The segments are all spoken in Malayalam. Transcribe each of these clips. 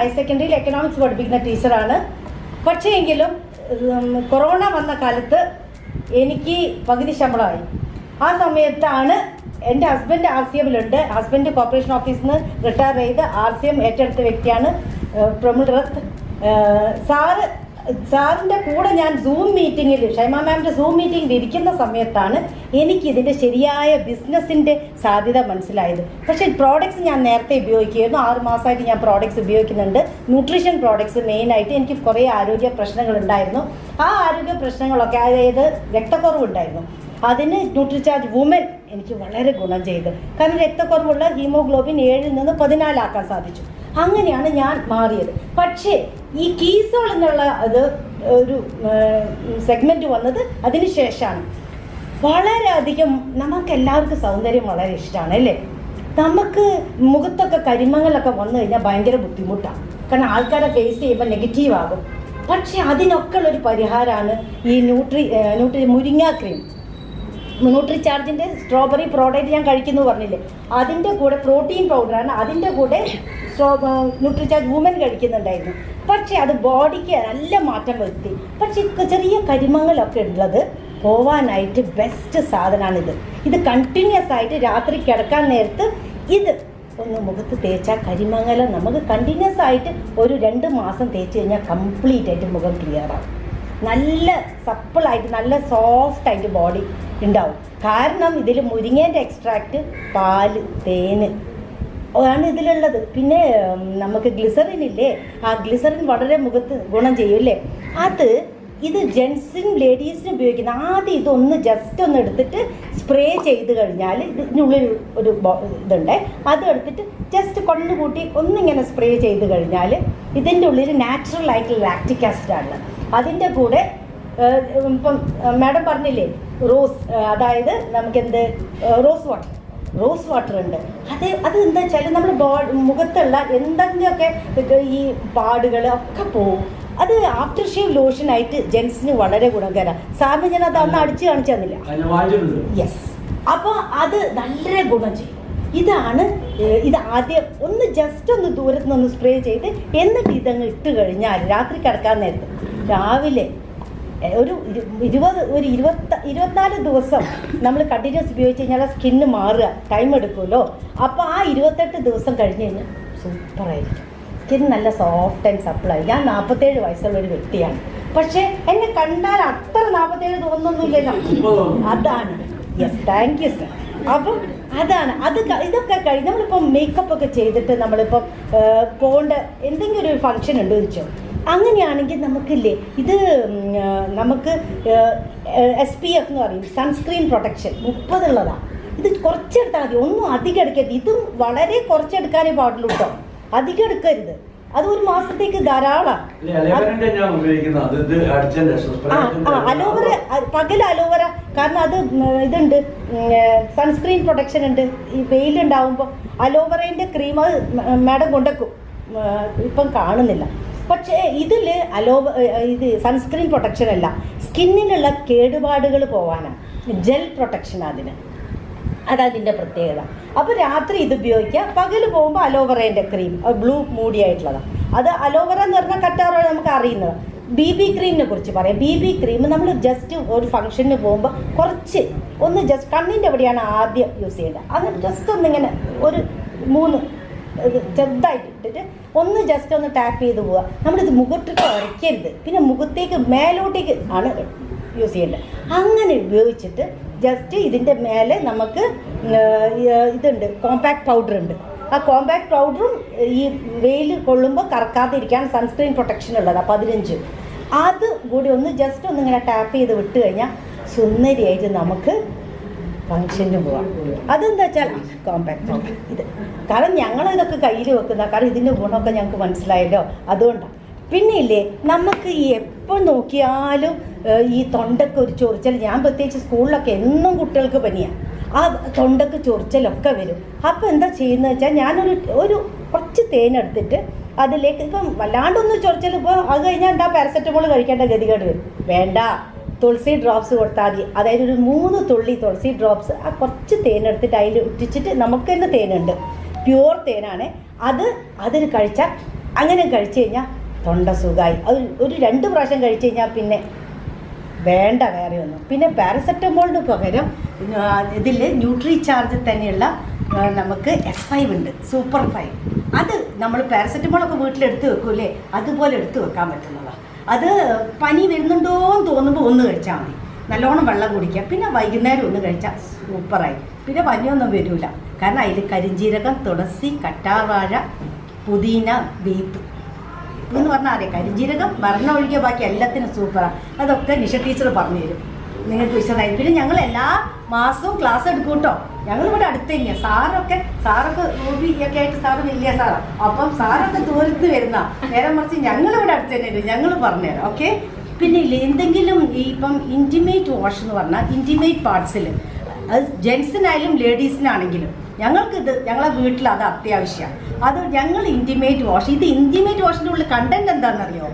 ഹയർ സെക്കൻഡറിയിൽ എക്കണോമിക്സ് പഠിപ്പിക്കുന്ന ടീച്ചറാണ്. പക്ഷേ എങ്കിലും കൊറോണ വന്ന കാലത്ത് എനിക്ക് പകുതി ശമ്പളമായി. ആ സമയത്താണ് എന്റെ ഹസ്ബൻഡ് ആർ സി എമ്മിലുണ്ട് ഹസ്ബൻഡ് കോർപ്പറേഷൻ ഓഫീസിൽ നിന്ന് റിട്ടയർ ചെയ്ത് ആർ സി എം ഏറ്റെടുത്ത വ്യക്തിയാണ് പ്രമുൽ റത്ത്. സാറ് സാറിന്റെ കൂടെ ഞാൻ സൂം മീറ്റിങ്ങിൽ ഷൈമ മാമിന്റെ സൂം മീറ്റിംഗിൽ ഇരിക്കുന്ന സമയത്താണ് എനിക്ക് ഇതിന്റെ ശരിയായ ബിസിനസ്സിന്റെ സാധ്യത മനസ്സിലായത്. പക്ഷേ പ്രോഡക്റ്റ്സ് ഞാൻ നേരത്തെ ഉപയോഗിക്കുകയായിരുന്നു. ആറ് മാസമായിട്ട് ഞാൻ പ്രോഡക്റ്റ്സ് ഉപയോഗിക്കുന്നുണ്ട്. ന്യൂട്രീഷൻ പ്രോഡക്റ്റ്സ് മെയിനായിട്ട് എനിക്ക് കുറേ ആരോഗ്യ പ്രശ്നങ്ങൾ ഉണ്ടായിരുന്നു. ആ ആരോഗ്യ പ്രശ്നങ്ങളൊക്കെ അതായത് രക്തക്കുറവുണ്ടായിരുന്നു. അതിന് ന്യൂട്രിചാർജ് വുമൻ എനിക്ക് വളരെ ഗുണം ചെയ്തു. കാരണം രക്തക്കുറവുള്ള ഹീമോഗ്ലോബിൻ ഏഴിൽ നിന്ന് പതിനാലാക്കാൻ സാധിച്ചു. അങ്ങനെയാണ് ഞാൻ മാറിയത്. പക്ഷേ ഈ കീസോൾ എന്നുള്ള അത് ഒരു സെഗ്മെന്റ് വന്നത് അതിന് ശേഷമാണ്. വളരെയധികം നമുക്കെല്ലാവർക്കും സൗന്ദര്യം വളരെ ഇഷ്ടമാണ് അല്ലേ? നമുക്ക് മുഖത്തൊക്കെ കരിമങ്ങളൊക്കെ വന്നു കഴിഞ്ഞാൽ ഭയങ്കര ബുദ്ധിമുട്ടാണ് കാരണം ആൾക്കാരെ ഫേസ് ചെയ്യുമ്പോൾ നെഗറ്റീവ് ആകും. പക്ഷെ അതിനൊക്കെ ഉള്ളൊരു പരിഹാരമാണ് ഈ ന്യൂട്രി ന്യൂട്രി മുരിങ്ങ ക്രീം ന്യൂട്രി ചാർജിന്റെ സ്ട്രോബെറി പ്രോഡക്റ്റ് ഞാൻ കഴിക്കുന്നു പറഞ്ഞില്ലേ? അതിന്റെ കൂടെ പ്രോട്ടീൻ പൗഡറാണ് അതിന്റെ കൂടെ സ്ട്രോ ന്യൂട്രി വുമൻ കഴിക്കുന്നുണ്ടായിരുന്നു. പക്ഷേ അത് ബോഡിക്ക് നല്ല മാറ്റം വരുത്തി. പക്ഷേ ചെറിയ കരിമങ്ങളൊക്കെ ഉള്ളത് പോവാനായിട്ട് ബെസ്റ്റ് സാധനമാണിത് ഇത് കണ്ടിന്യൂസ് ആയിട്ട് രാത്രി കിടക്കാൻ നേരത്ത് ഇത് ഒന്ന് മുഖത്ത് തേച്ചാൽ കരിമങ്ങല നമുക്ക് കണ്ടിന്യൂസ് ആയിട്ട് ഒരു രണ്ട് മാസം തേച്ച് കഴിഞ്ഞാൽ കംപ്ലീറ്റ് ആയിട്ട് മുഖം ക്ലിയർ ആവും. നല്ല സപ്പിളായിട്ട് നല്ല സോഫ്റ്റ് ആയിട്ട് ബോഡി ഉണ്ടാവും. കാരണം ഇതിൽ മുരിങ്ങേന്റെ എക്സ്ട്രാക്റ്റ് പാൽ തേന് ആണ് ഇതിലുള്ളത്. പിന്നെ നമുക്ക് ഗ്ലിസറിൻ ഇല്ലേ? ആ ഗ്ലിസറിൻ വളരെ മുഖത്ത് ഗുണം ചെയ്യും അല്ലേ? അത് ഇത് ജെൻസിനും ലേഡീസിനും ഉപയോഗിക്കുന്ന ആദ്യം ഇതൊന്ന് ജസ്റ്റ് ഒന്ന് എടുത്തിട്ട് സ്പ്രേ ചെയ്ത് കഴിഞ്ഞാൽ ഇതിനുള്ളിൽ ഒരു ഇതുണ്ട്. അത് എടുത്തിട്ട് ജസ്റ്റ് കൊണ്ട് കൂട്ടി ഒന്നിങ്ങനെ സ്പ്രേ ചെയ്ത് കഴിഞ്ഞാൽ ഇതിന്റെ ഉള്ളിൽ നാച്ചുറൽ ആയിട്ടുള്ള ലാക്റ്റിക് ആസിഡാണ് അതിന്റെ കൂടെ ഇപ്പം മാഡം പറഞ്ഞില്ലേ റോസ് അതായത് നമുക്കെന്ത് റോസ് വാട്ടർ. റോസ് വാട്ടർ ഉണ്ട്. അത് അത് എന്താ വെച്ചാൽ നമ്മുടെ ബോ മുഖത്തുള്ള എന്തെങ്കിലുമൊക്കെ ഈ പാടുകൾ ഒക്കെ പോവും. അത് ആഫ്റ്റർ ഷേവ് ലോഷനായിട്ട് ജെൻസിന് വളരെ ഗുണകര. സാറിന് ഞാൻ അത് അന്ന് അടിച്ചു കാണിച്ചു തന്നില്ല. യെസ് അപ്പോൾ അത് നല്ല ഗുണം ചെയ്യും. ഇതാണ് ഇത് ആദ്യം ഒന്ന് ജസ്റ്റ് ഒന്ന് ദൂരത്ത് നിന്ന് സ്പ്രേ ചെയ്ത് എന്നിട്ട് ഇതങ്ങ് ഇട്ട് കഴിഞ്ഞാൽ രാത്രി കിടക്കാൻ നേരത്ത് രാവിലെ ഒരു ഇരു- ഇരുപത് ഒരു ഇരുപത്ത ഇരുപത്തിനാല് ദിവസം നമ്മൾ കണ്ടിന്യൂസ് ഉപയോഗിച്ച് കഴിഞ്ഞാൽ സ്കിന്ന് മാറുക. ടൈം എടുക്കുമല്ലോ. അപ്പോൾ ആ ഇരുപത്തെട്ട് ദിവസം കഴിഞ്ഞ് കഴിഞ്ഞാൽ സൂപ്പറായിരിക്കും സ്കിൻ നല്ല സോഫ്റ്റ് ആൻഡ് സപ്ലൈ ഞാൻ നാൽപ്പത്തേഴ് വയസ്സുള്ള ഒരു വ്യക്തിയാണ്. പക്ഷേ എന്നെ കണ്ടാൽ അത്ര നാൽപ്പത്തേഴ് തോന്നുന്നൊന്നുമില്ലല്ലോ അതാണ്. യെസ് താങ്ക് യു സർ അപ്പം അതാണ്. അത് ഇതൊക്കെ കഴിഞ്ഞ് നമ്മളിപ്പം മേക്കപ്പ് ഒക്കെ ചെയ്തിട്ട് നമ്മളിപ്പം പോകേണ്ട എന്തെങ്കിലും ഒരു ഫംഗ്ഷൻ ഉണ്ടോ വെച്ചോ അങ്ങനെയാണെങ്കിൽ നമുക്കില്ലേ ഇത് നമുക്ക് എസ് പി എഫ് എന്ന് പറയും സൺസ്ക്രീൻ പ്രൊട്ടക്ഷൻ മുപ്പതുള്ളതാണ് ഇത് കുറച്ചെടുത്താൽ മതി. ഒന്നും അധികം എടുക്കരുത്. ഇതും വളരെ കുറച്ചെടുക്കാനേ പാടുള്ളൂ കേട്ടോ അധികം എടുക്കരുത്. അത് ഒരു മാസത്തേക്ക് ധാരാളമാണ് അലോവര പകൽ അലോവര. കാരണം അത് ഇതുണ്ട്. സൺസ്ക്രീൻ പ്രൊട്ടക്ഷൻ ഉണ്ട്. ഈ വെയിലുണ്ടാവുമ്പോൾ അലോവറേന്റെ ക്രീം അത് മാഡം കൊണ്ടക്കും. ഇപ്പം കാണുന്നില്ല. പക്ഷേ ഇതിൽ അലോ ഇത് സൺസ്ക്രീൻ പ്രൊട്ടക്ഷൻ അല്ല. സ്കിന്നിലുള്ള കേടുപാടുകൾ പോവാനാണ് ജെൽ പ്രൊട്ടക്ഷൻ അതിന്. അതതിന്റെ പ്രത്യേകത. അപ്പോൾ രാത്രി ഇത് ഉപയോഗിക്കുക. പകൽ പോകുമ്പോൾ അലോവറേന്റെ ക്രീം ബ്ലൂ മൂടിയായിട്ടുള്ളതാണ് അത് അലോവറ എന്ന് പറഞ്ഞാൽ കറ്റാറോ നമുക്ക് അറിയുന്നത്. ബി ബി ക്രീമിനെ കുറിച്ച് പറയാം. ബി ബി ക്രീം നമ്മൾ ജസ്റ്റ് ഒരു ഫംഗ്ഷന് പോകുമ്പോൾ കുറച്ച് ഒന്ന് ജസ്റ്റ് കണ്ണിന്റെ എവിടെയാണ് ആദ്യം യൂസ് ചെയ്യേണ്ടത്. അത് ജസ്റ്റ് ഒന്നിങ്ങനെ ഒരു മൂന്ന് ചെറുതായിട്ട് ഇട്ടിട്ട് ഒന്ന് ജസ്റ്റ് ഒന്ന് ടാപ്പ് ചെയ്ത് പോവുക. നമ്മളിത് മുഖത്തിട്ട് ഉരയ്ക്കരുത് പിന്നെ മുഖത്തേക്ക് മേലോട്ടേക്ക് ആണ് യൂസ് ചെയ്യേണ്ടത്. അങ്ങനെ ഉപയോഗിച്ചിട്ട് ജസ്റ്റ് ഇതിന്റെ മേലെ നമുക്ക് ഇതുണ്ട് കോമ്പാക്ട് പൗഡർ ഉണ്ട്. ആ കോമ്പാക്ട് പൗഡറും ഈ വെയിൽ കൊള്ളുമ്പോൾ കറക്കാതിരിക്കാൻ സൺസ്ക്രീൻ പ്രൊട്ടക്ഷൻ ഉള്ളതാണ് പതിനഞ്ച്. അത് കൂടി ഒന്ന് ജസ്റ്റ് ഒന്ന് ഇങ്ങനെ ടാപ്പ് ചെയ്ത് വിട്ട് കഴിഞ്ഞാൽ സുന്ദരിയായിട്ട് നമുക്ക് ഫങ്ഷന് പോവാം. അതെന്താ വെച്ചാൽ കോമ്പാക്ട് ഇത് കാരണം ഞങ്ങൾ ഇതൊക്കെ കയ്യിൽ വെക്കുന്ന കാരണം ഇതിന്റെ ഗുണമൊക്കെ ഞങ്ങൾക്ക് മനസ്സിലായല്ലോ. അതുകൊണ്ടാണ് പിന്നെ ഇല്ലേ നമുക്ക് ഈ എപ്പോൾ നോക്കിയാലും ഈ തൊണ്ടക്ക് ഒരു ചൊറിച്ചൽ ഞാൻ പ്രത്യേകിച്ച് സ്കൂളിലൊക്കെ എന്നും കുട്ടികൾക്ക് പനിയാണ് ആ തൊണ്ടക്ക് ചൊറിച്ചലൊക്കെ വരും. അപ്പോൾ എന്താ ചെയ്യുന്നത് വെച്ചാൽ ഞാനൊരു ഒരു കുറച്ച് തേനെടുത്തിട്ട് അതിലേക്ക് ഇപ്പം വല്ലാണ്ടൊന്നും ചൊറിച്ചൽ ഇപ്പോൾ അത് കഴിഞ്ഞാൽ എന്താ പാരസെറ്റമോൾ കഴിക്കേണ്ട ഗതികേട് വരും. വേണ്ട. തുളസി ഡ്രോപ്സ് കൊടുത്താൽ മതി. അതായത് ഒരു മൂന്ന് തുള്ളി തുളസി ഡ്രോപ്സ് ആ കുറച്ച് തേനെടുത്തിട്ട് അതിൽ ഉറ്റിച്ചിട്ട് നമുക്ക് തന്നെ തേനുണ്ട്. പ്യുവർ തേനാണ്. അത് അതിന് കഴിച്ചാൽ അങ്ങനെ കഴിച്ചു കഴിഞ്ഞാൽ തൊണ്ട സുഖമായി അത് ഒരു രണ്ട് പ്രാവശ്യം കഴിച്ചു കഴിഞ്ഞാൽ പിന്നെ വേണ്ട വേറെ ഒന്നും. പിന്നെ പാരസെറ്റമോളിന് പകരം ഇതിൽ ന്യൂട്രി ചാർജ് തന്നെയുള്ള നമുക്ക് എസ് ഫൈവ് ഉണ്ട്. സൂപ്പർ ഫൈവ് അത് നമ്മൾ പാരസെറ്റമോളൊക്കെ വീട്ടിലെടുത്ത് വെക്കൂലേ അതുപോലെ എടുത്ത് വെക്കാൻ പറ്റുന്നതാണ് അത് പനി വരുന്നുണ്ടോ എന്ന് തോന്നുമ്പോൾ ഒന്ന് കഴിച്ചാൽ മതി. നല്ലോണം വെള്ളം കുടിക്കുക. പിന്നെ വൈകുന്നേരം ഒന്ന് കഴിച്ചാൽ സൂപ്പറായി. പിന്നെ പനിയൊന്നും വരില്ല കാരണം അതിൽ കരിഞ്ജീരകം തുളസി കറ്റാർവാഴ പുതിന വീപ്പ് എന്ന് പറഞ്ഞാൽ അറിയാം. കരിഞ്ജീരകം മരണം ഒഴികെ ബാക്കി എല്ലാത്തിനും സൂപ്പറാണ് അതൊക്കെ നിഷ ടീച്ചർ പറഞ്ഞു തരും. നിങ്ങൾക്ക് വിശദമായി പിന്നെ ഞങ്ങൾ എല്ലാ മാസവും ക്ലാസ് എടുക്കും കേട്ടോ ഞങ്ങൾ ഇവിടെ അടുത്തില്ല. സാറൊക്കെ സാറൊക്കെ ഒക്കെ ആയിട്ട് സാറ് വലിയ സാറാണ് അപ്പം സാറൊക്കെ ദൂരത്ത് വരുന്ന നേരെ മറിച്ച് ഞങ്ങൾ ഇവിടെ അടുത്ത് തന്നെ ഞങ്ങൾ പറഞ്ഞുതരാം ഓക്കെ പിന്നെ ഇല്ല എന്തെങ്കിലും ഈ ഇപ്പം ഇന്റിമേറ്റ് വാഷ് എന്ന് പറഞ്ഞാൽ ഇന്റിമേറ്റ് പാർട്സിൽ അത് ജെൻസിനായാലും ലേഡീസിനാണെങ്കിലും ഇത് ഞങ്ങളെ വീട്ടിൽ അത് അത്യാവശ്യമാണ് അത് ഞങ്ങൾ ഇന്റിമേറ്റ് വാഷ് ഇത് ഇന്റിമേറ്റ് വാഷിന്റെ ഉള്ളിൽ കണ്ടന്റ് എന്താണെന്നറിയോ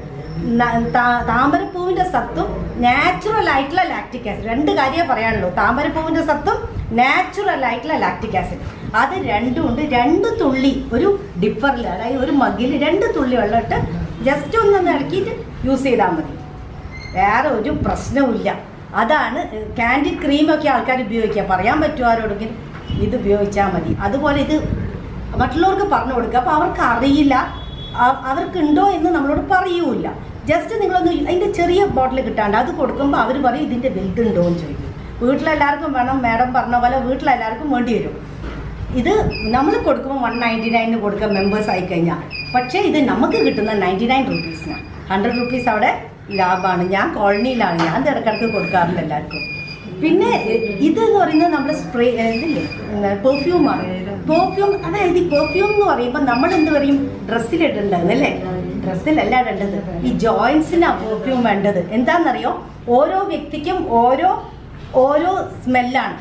താമരപ്പൂവിന്റെ സത്തും നാച്ചുറൽ ആയിട്ടുള്ള ലാക്ടിക് ആസിഡ് രണ്ട് കാര്യമേ പറയാനുള്ളൂ. താമരപ്പൂവിന്റെ സത്തും നാച്ചുറൽ ആയിട്ടുള്ള ലാക്ടിക് ആസിഡ് അത് രണ്ടും ഉണ്ട്. രണ്ട് തുള്ളി ഒരു ഡിപ്പറിൽ അതായത് ഒരു മഗിൽ രണ്ട് തുള്ളി വെള്ളം ഇട്ട് ജസ്റ്റ് ഒന്ന് ഇളക്കിയിട്ട് യൂസ് ചെയ്താൽ മതി. വേറെ ഒരു പ്രശ്നവുമില്ല അതാണ് ക്യാൻഡി ക്രീമൊക്കെ ആൾക്കാർ ഉപയോഗിക്കുക. പറയാൻ പറ്റുമോ ആരോടെങ്കിലും? ഇത് ഉപയോഗിച്ചാൽ മതി. അതുപോലെ ഇത് മറ്റുള്ളവർക്ക് പറഞ്ഞു കൊടുക്കുക. അപ്പോൾ അവർക്ക് അറിയില്ല. അവർക്കുണ്ടോ എന്ന് നമ്മളോട് പറയൂല ജസ്റ്റ് നിങ്ങളൊന്ന് അതിന്റെ ചെറിയ ബോട്ടിൽ കിട്ടാണ്ട് അത് കൊടുക്കുമ്പോൾ അവർ പറയും ഇതിന്റെ വലുതുണ്ടോ എന്ന് ചോദിക്കും. വീട്ടിലെല്ലാവർക്കും വേണം മാഡം പറഞ്ഞ പോലെ വീട്ടിലെല്ലാവർക്കും വേണ്ടി വരും. ഇത് നമ്മൾ കൊടുക്കുമ്പോൾ വൺ നയന്റി നയനിന് കൊടുക്കുക മെമ്പേഴ്സ് ആയി കഴിഞ്ഞാൽ പക്ഷേ ഇത് നമുക്ക് കിട്ടുന്ന നയന്റി നയൻ റുപ്പീസിനാണ് ഹൺഡ്രഡ് റുപ്പീസ് അവിടെ ലാഭമാണ് ഞാൻ കോളനിയിലാണ്. ഞാൻ ഇടക്കിടക്ക് കൊടുക്കാറുണ്ട് എല്ലാവർക്കും. പിന്നെ ഇത് എന്ന് പറയുന്നത് നമ്മൾ സ്പ്രേ ഇതില്ലേ? പെർഫ്യൂമാണ് പെർഫ്യൂം അതായത് ഈ പെർഫ്യൂം എന്ന് പറയുമ്പോൾ നമ്മൾ എന്ത് പറയും ഡ്രസ്സിലിട്ടുണ്ടാകും അല്ലേ? ഡ്രസ്സിലല്ല വേണ്ടത്. ഈ ജോയിൻസിന് പെർഫ്യൂം വേണ്ടത്. എന്താണെന്നറിയോ ഓരോ വ്യക്തിക്കും ഓരോ ഓരോ സ്മെല്ലാണ്.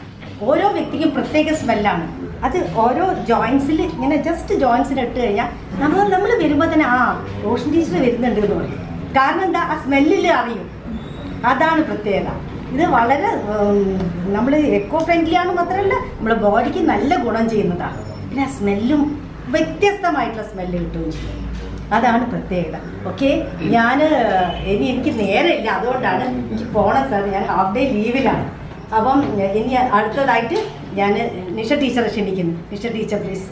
ഓരോ വ്യക്തിക്കും പ്രത്യേക സ്മെല്ലാണ്. അത് ഓരോ ജോയിൻസിൽ ഇങ്ങനെ ജസ്റ്റ് ജോയിൻസിൽ ഇട്ട് കഴിഞ്ഞാൽ നമ്മൾ നമ്മൾ വരുമ്പോൾ തന്നെ ആ റോഷൻ ടീച്ചർ വരുന്നുണ്ട് എന്ന് പറയും. കാരണം എന്താ? ആ സ്മെല്ലിൽ അറിയും. അതാണ് പ്രത്യേകത. ഇത് വളരെ നമ്മൾ എക്കോ ഫ്രണ്ട്ലി ആണ് മാത്രമല്ല നമ്മുടെ ബോഡിക്ക് നല്ല ഗുണം ചെയ്യുന്നതാണ്. പിന്നെ ആ സ്മെല്ലും വ്യത്യസ്തമായിട്ടുള്ള സ്മെല്ല് കിട്ടുകയും ചെയ്യും. അതാണ് പ്രത്യേകത. ഓക്കെ ഞാൻ ഇനി എനിക്ക് നേരമില്ല. അതുകൊണ്ടാണ് എനിക്ക് പോണ സാർ ഞാൻ ഹാഫ് ഡേ ലീവിലാണ് അപ്പം ഇനി അടുത്തതായിട്ട് ഞാൻ നിഷ ടീച്ചറെ ക്ഷണിക്കുന്നു. Nisha teacher please